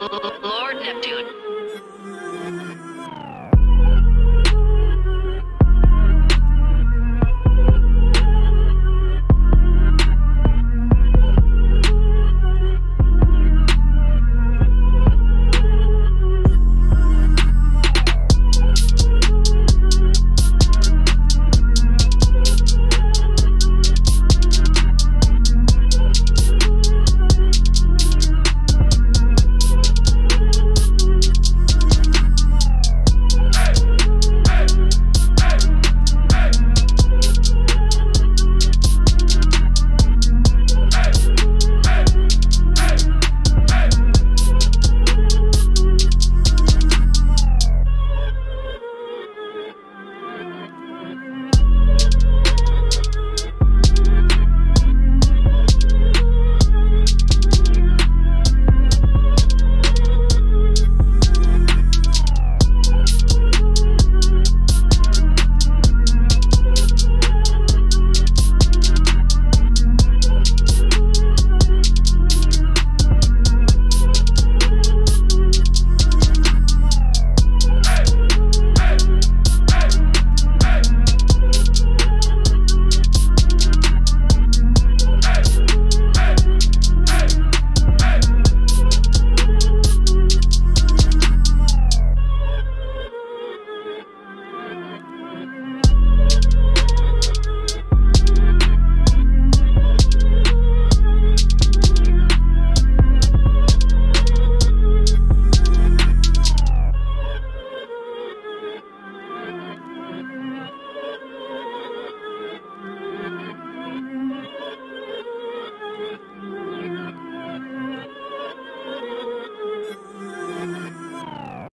Lord Neptune.